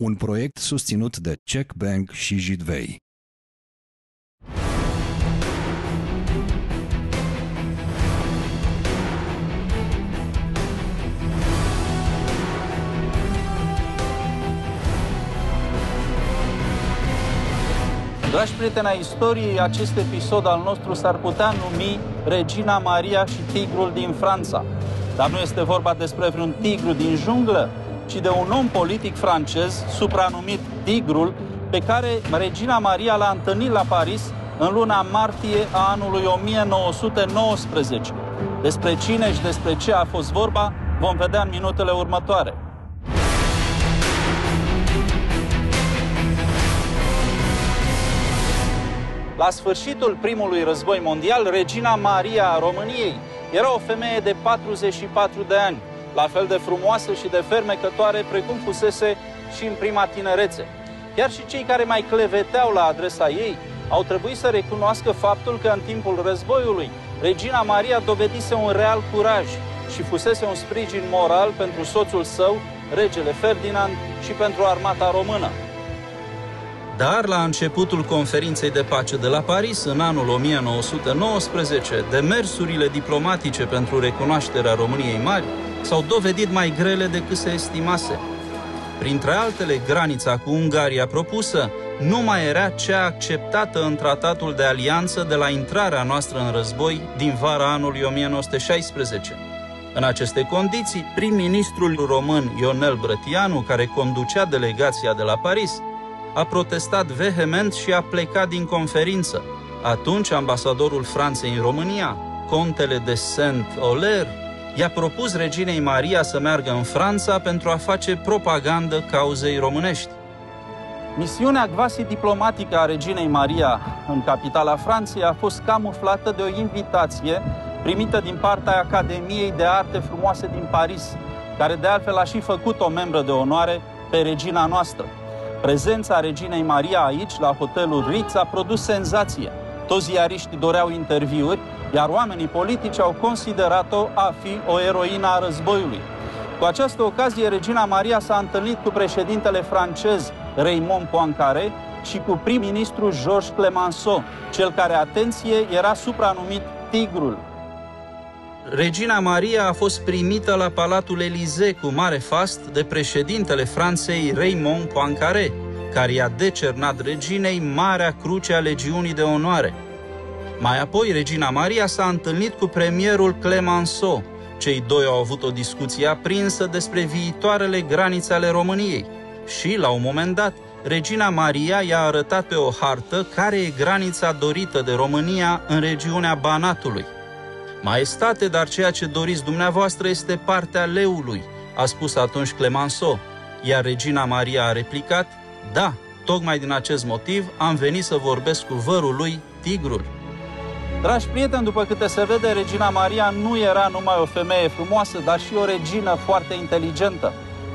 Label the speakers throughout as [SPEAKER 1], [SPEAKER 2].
[SPEAKER 1] Un proiect susținut de Czech Bank și Jidvei.
[SPEAKER 2] Dragi prieteni ai istoriei, acest episod al nostru s-ar putea numi Regina Maria și tigrul din Franța. Dar nu este vorba despre vreun tigru din junglă, ci de un om politic francez, supranumit Tigrul, pe care Regina Maria l-a întâlnit la Paris în luna martie a anului 1919. Despre cine și despre ce a fost vorba vom vedea în minutele următoare. La sfârșitul primului război mondial, regina Maria a României era o femeie de 44 de ani, la fel de frumoasă și de fermecătoare precum fusese și în prima tinerețe. Chiar și cei care mai cleveteau la adresa ei au trebuit să recunoască faptul că în timpul războiului Regina Maria dovedise un real curaj și fusese un sprijin moral pentru soțul său, regele Ferdinand, și pentru armata română. Dar la începutul conferinței de pace de la Paris, în anul 1919, demersurile diplomatice pentru recunoașterea României mari s-au dovedit mai grele decât se estimase. Printre altele, granița cu Ungaria propusă nu mai era cea acceptată în tratatul de alianță de la intrarea noastră în război din vara anului 1916. În aceste condiții, prim-ministrul român Ionel Brătianu, care conducea delegația de la Paris, a protestat vehement și a plecat din conferință. Atunci, ambasadorul Franței în România, contele de Saint-Oler, i-a propus reginei Maria să meargă în Franța pentru a face propagandă cauzei românești. Misiunea quasi diplomatică a reginei Maria în capitala Franței a fost camuflată de o invitație primită din partea Academiei de Arte Frumoase din Paris, care de altfel a și făcut o membră de onoare pe regina noastră. Prezența reginei Maria aici, la hotelul Ritz, a produs senzație. Toți ziariștii doreau interviuri, iar oamenii politici au considerat-o a fi o eroină a războiului. Cu această ocazie, regina Maria s-a întâlnit cu președintele francez Raymond Poincaré și cu prim-ministru Georges Clemenceau, cel care, atenție, era supranumit Tigrul. Regina Maria a fost primită la Palatul Elize cu mare fast de președintele Franței Raymond Poincaré, care i-a decernat reginei Marea Cruce a Legiunii de Onoare. Mai apoi, Regina Maria s-a întâlnit cu premierul Clemenceau. Cei doi au avut o discuție aprinsă despre viitoarele granițe ale României. Și, la un moment dat, Regina Maria i-a arătat pe o hartă care e granița dorită de România în regiunea Banatului. Maestate, dar ceea ce doriți dumneavoastră este partea leului, a spus atunci Clemenceau, iar Regina Maria a replicat, da, tocmai din acest motiv am venit să vorbesc cu vărul lui, tigrul. Dragi prieteni, după câte se vede, Regina Maria nu era numai o femeie frumoasă, dar și o regină foarte inteligentă.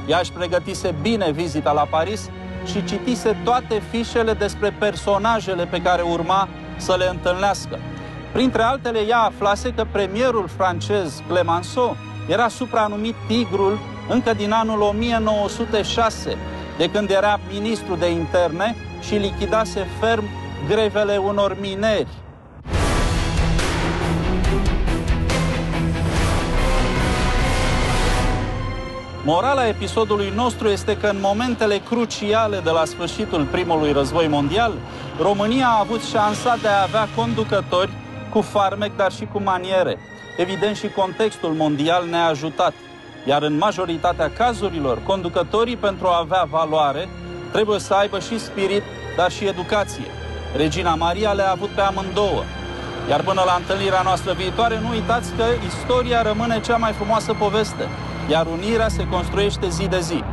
[SPEAKER 2] Ea își pregătise bine vizita la Paris și citise toate fișele despre personajele pe care urma să le întâlnească. Printre altele, ea aflase că premierul francez Clemenceau era supranumit Tigrul încă din anul 1906, de când era ministru de interne și lichidase ferm grevele unor mineri. Morala episodului nostru este că în momentele cruciale de la sfârșitul primului război mondial, România a avut șansa de a avea conducători cu farmec, dar și cu maniere. Evident și contextul mondial ne-a ajutat. Iar în majoritatea cazurilor, conducătorii pentru a avea valoare trebuie să aibă și spirit, dar și educație. Regina Maria le-a avut pe amândouă. Iar până la întâlnirea noastră viitoare, nu uitați că istoria rămâne cea mai frumoasă poveste, iar unirea se construiește zi de zi.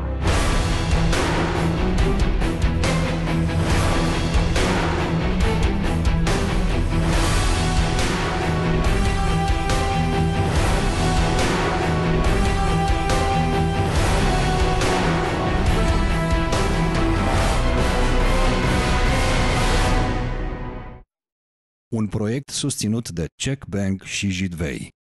[SPEAKER 1] Un proiect susținut de Czech Bank și Jidvei.